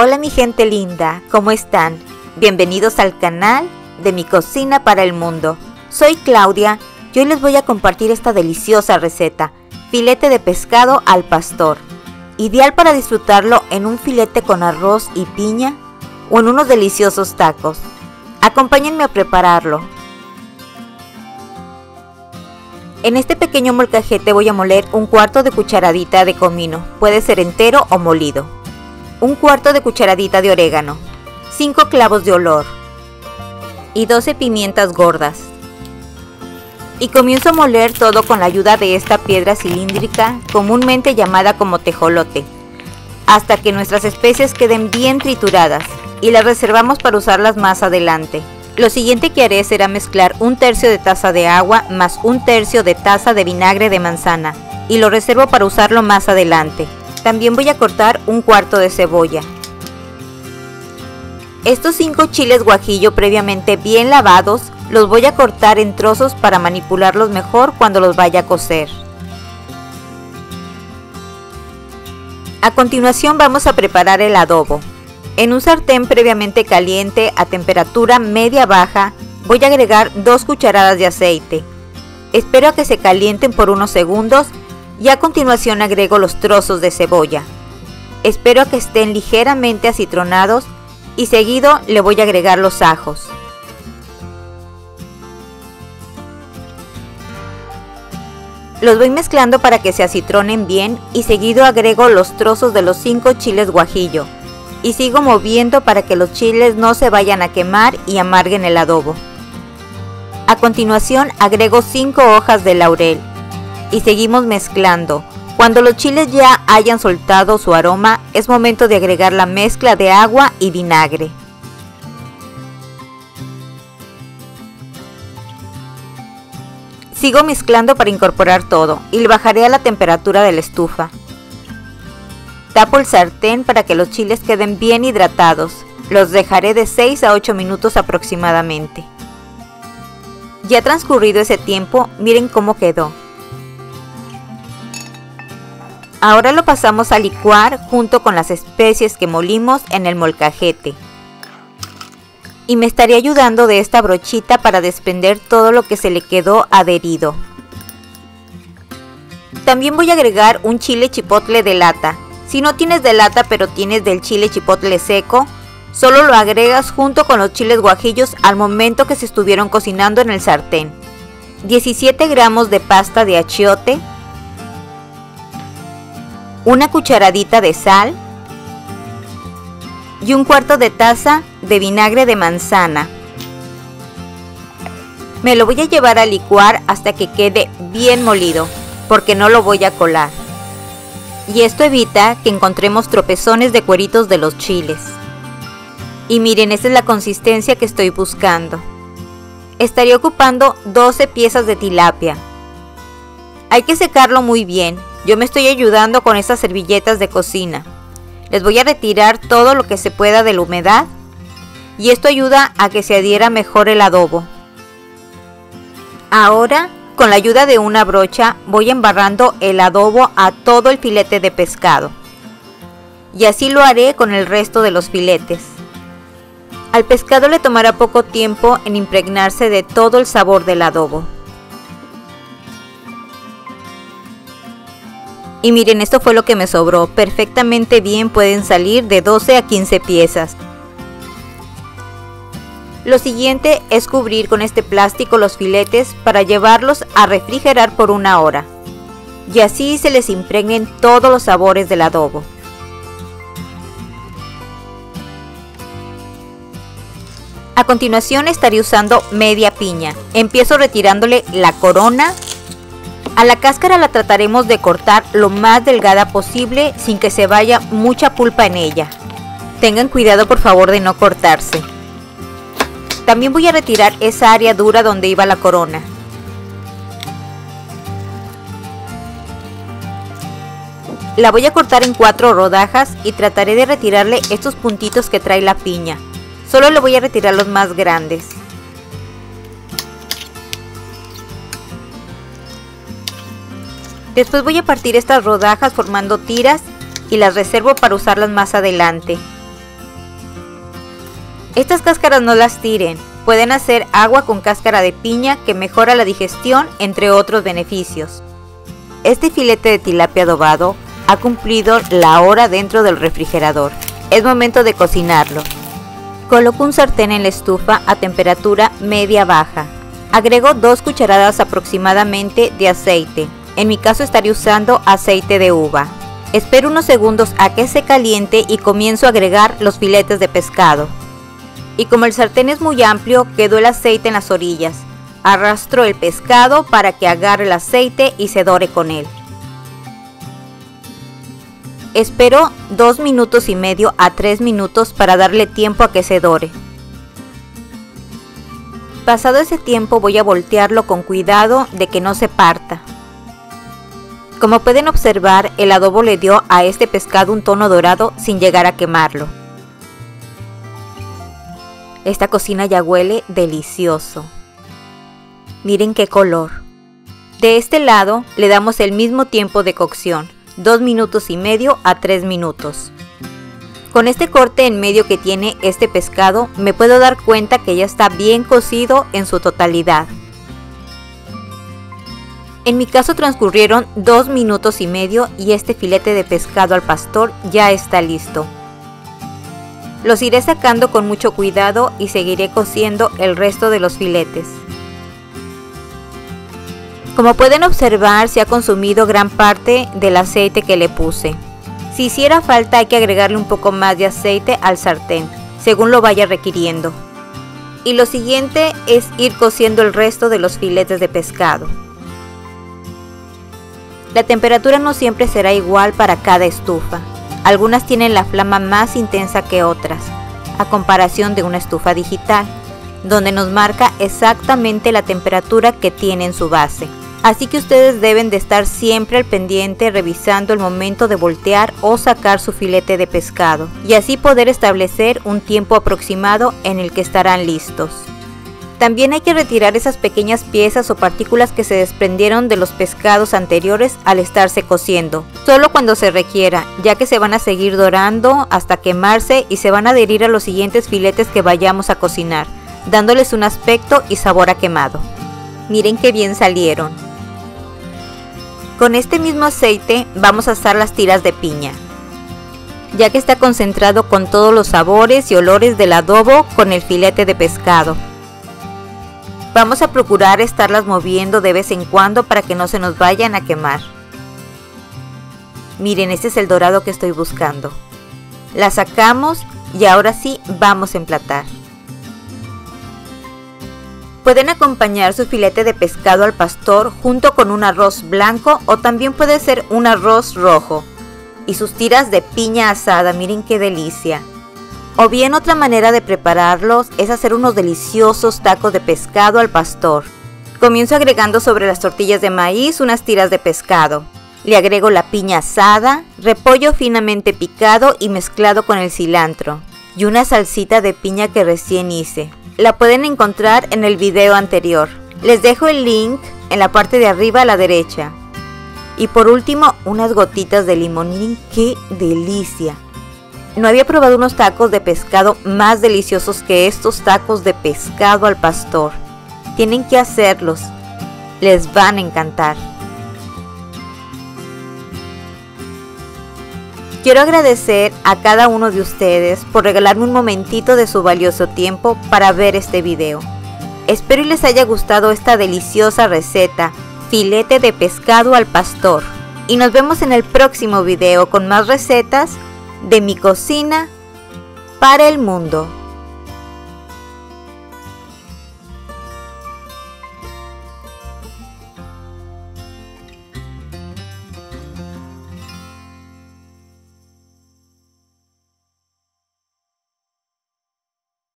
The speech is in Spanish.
Hola mi gente linda, ¿cómo están? Bienvenidos al canal de mi cocina para el mundo. Soy Claudia y hoy les voy a compartir esta deliciosa receta, filete de pescado al pastor. Ideal para disfrutarlo en un filete con arroz y piña o en unos deliciosos tacos. Acompáñenme a prepararlo. En este pequeño molcajete voy a moler un cuarto de cucharadita de comino, puede ser entero o molido. Un cuarto de cucharadita de orégano, 5 clavos de olor y 12 pimientas gordas. Y comienzo a moler todo con la ayuda de esta piedra cilíndrica comúnmente llamada como tejolote, hasta que nuestras especies queden bien trituradas y las reservamos para usarlas más adelante. Lo siguiente que haré será mezclar un tercio de taza de agua más un tercio de taza de vinagre de manzana y lo reservo para usarlo más adelante. También voy a cortar un cuarto de cebolla. Estos 5 chiles guajillo previamente bien lavados los voy a cortar en trozos para manipularlos mejor cuando los vaya a cocer. A continuación vamos a preparar el adobo. En un sartén previamente caliente a temperatura media-baja voy a agregar 2 cucharadas de aceite. Espero a que se calienten por unos segundos y a continuación agrego los trozos de cebolla. Espero que estén ligeramente acitronados y seguido le voy a agregar los ajos. Los voy mezclando para que se acitronen bien y seguido agrego los trozos de los 5 chiles guajillo y sigo moviendo para que los chiles no se vayan a quemar y amarguen el adobo. A continuación agrego 5 hojas de laurel y seguimos mezclando. Cuando los chiles ya hayan soltado su aroma, es momento de agregar la mezcla de agua y vinagre. Sigo mezclando para incorporar todo y le bajaré a la temperatura de la estufa. Tapo el sartén para que los chiles queden bien hidratados. Los dejaré de 6 a 8 minutos aproximadamente. Ya transcurrido ese tiempo, miren cómo quedó. Ahora lo pasamos a licuar junto con las especies que molimos en el molcajete. Y me estaría ayudando de esta brochita para desprender todo lo que se le quedó adherido. También voy a agregar un chile chipotle de lata, si no tienes de lata pero tienes del chile chipotle seco, solo lo agregas junto con los chiles guajillos al momento que se estuvieron cocinando en el sartén. 17 gramos de pasta de achiote, una cucharadita de sal y un cuarto de taza de vinagre de manzana. Me lo voy a llevar a licuar hasta que quede bien molido, porque no lo voy a colar y esto evita que encontremos tropezones de cueritos de los chiles. Y miren, esta es la consistencia que estoy buscando. Estaría ocupando 12 piezas de tilapia. Hay que secarlo muy bien. Yo me estoy ayudando con estas servilletas de cocina. Les voy a retirar todo lo que se pueda de la humedad y esto ayuda a que se adhiera mejor el adobo. Ahora con la ayuda de una brocha voy embarrando el adobo a todo el filete de pescado. Y así lo haré con el resto de los filetes. Al pescado le tomará poco tiempo en impregnarse de todo el sabor del adobo. Y miren, esto fue lo que me sobró. Perfectamente bien pueden salir de 12 a 15 piezas. Lo siguiente es cubrir con este plástico los filetes para llevarlos a refrigerar por una hora y así se les impregnen todos los sabores del adobo. A continuación estaré usando media piña. Empiezo retirándole la corona. A la cáscara la trataremos de cortar lo más delgada posible sin que se vaya mucha pulpa en ella. Tengan cuidado por favor de no cortarse. También voy a retirar esa área dura donde iba la corona. La voy a cortar en cuatro rodajas y trataré de retirarle estos puntitos que trae la piña. Solo le voy a retirar los más grandes. Después voy a partir estas rodajas formando tiras y las reservo para usarlas más adelante. Estas cáscaras no las tiren, pueden hacer agua con cáscara de piña que mejora la digestión entre otros beneficios. Este filete de tilapia adobado ha cumplido la hora dentro del refrigerador. Es momento de cocinarlo. Coloco un sartén en la estufa a temperatura media-baja. Agrego dos cucharadas aproximadamente de aceite. En mi caso estaré usando aceite de uva. Espero unos segundos a que se caliente y comienzo a agregar los filetes de pescado. Y como el sartén es muy amplio, quedó el aceite en las orillas. Arrastro el pescado para que agarre el aceite y se dore con él. Espero dos minutos y medio a tres minutos para darle tiempo a que se dore. Pasado ese tiempo voy a voltearlo con cuidado de que no se parta. Como pueden observar, el adobo le dio a este pescado un tono dorado sin llegar a quemarlo. Esta cocina ya huele delicioso. Miren qué color. De este lado le damos el mismo tiempo de cocción, 2 minutos y medio a 3 minutos. Con este corte en medio que tiene este pescado me puedo dar cuenta que ya está bien cocido en su totalidad. En mi caso transcurrieron 2 minutos y medio y este filete de pescado al pastor ya está listo. Los iré sacando con mucho cuidado y seguiré cociendo el resto de los filetes. Como pueden observar se ha consumido gran parte del aceite que le puse. Si hiciera falta hay que agregarle un poco más de aceite al sartén, según lo vaya requiriendo. Y lo siguiente es ir cociendo el resto de los filetes de pescado. La temperatura no siempre será igual para cada estufa. Algunas tienen la flama más intensa que otras, a comparación de una estufa digital, donde nos marca exactamente la temperatura que tiene en su base. Así que ustedes deben de estar siempre al pendiente revisando el momento de voltear o sacar su filete de pescado y así poder establecer un tiempo aproximado en el que estarán listos. También hay que retirar esas pequeñas piezas o partículas que se desprendieron de los pescados anteriores al estarse cociendo, solo cuando se requiera, ya que se van a seguir dorando hasta quemarse y se van a adherir a los siguientes filetes que vayamos a cocinar, dándoles un aspecto y sabor a quemado. Miren qué bien salieron. Con este mismo aceite vamos a asar las tiras de piña, ya que está concentrado con todos los sabores y olores del adobo con el filete de pescado. Vamos a procurar estarlas moviendo de vez en cuando para que no se nos vayan a quemar. Miren, este es el dorado que estoy buscando. La sacamos y ahora sí vamos a emplatar. Pueden acompañar su filete de pescado al pastor junto con un arroz blanco o también puede ser un arroz rojo. Y sus tiras de piña asada, miren qué delicia. O bien otra manera de prepararlos es hacer unos deliciosos tacos de pescado al pastor. Comienzo agregando sobre las tortillas de maíz unas tiras de pescado. Le agrego la piña asada, repollo finamente picado y mezclado con el cilantro. Y una salsita de piña que recién hice la pueden encontrar en el video anterior. Les dejo el link en la parte de arriba a la derecha. Y por último, unas gotitas de limón. Qué delicia. No había probado unos tacos de pescado más deliciosos que estos tacos de pescado al pastor. Tienen que hacerlos. Les van a encantar. Quiero agradecer a cada uno de ustedes por regalarme un momentito de su valioso tiempo para ver este video. Espero y les haya gustado esta deliciosa receta, filete de pescado al pastor. Y nos vemos en el próximo video con más recetas de mi cocina para el mundo.